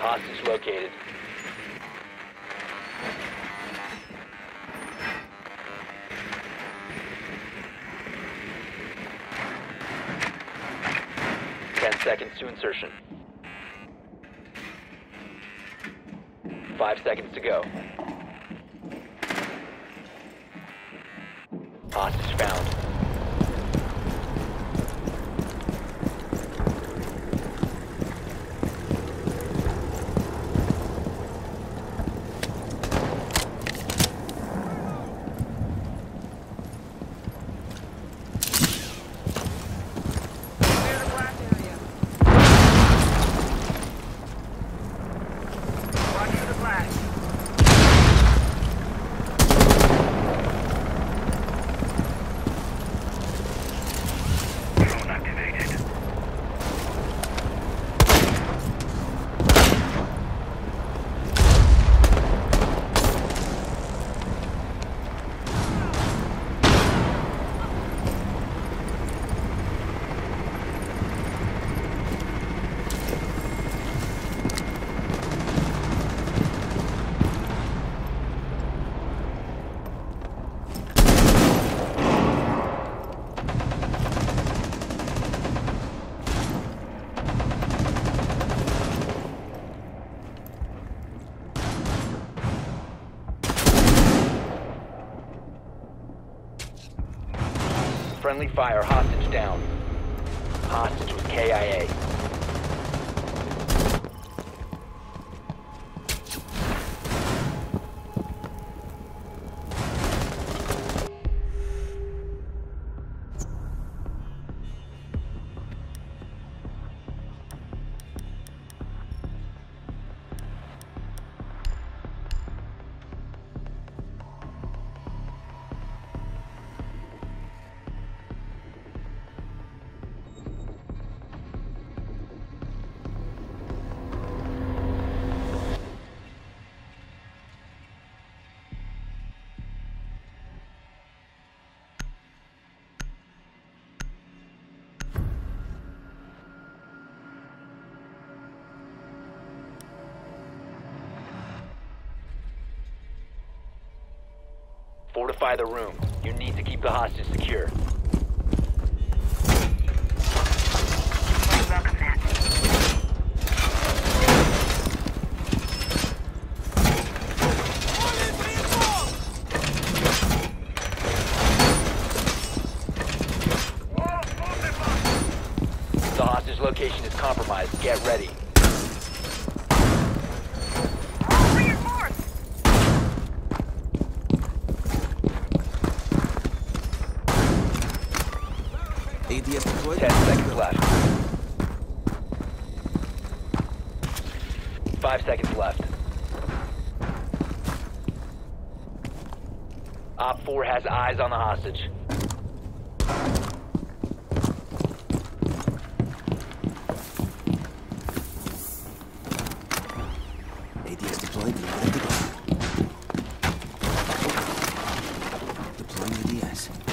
Hostage located. Ten seconds to insertion. Five seconds to go. Hostage found. Friendly fire. Hostage down. Hostage was KIA. Fortify the room. You need to keep the hostage secure. The hostage location is compromised. Get ready. ADS deployed. Ten seconds left. Five seconds left. OpFor has eyes on the hostage. ADS deployed and ready to go. Deploying ADS.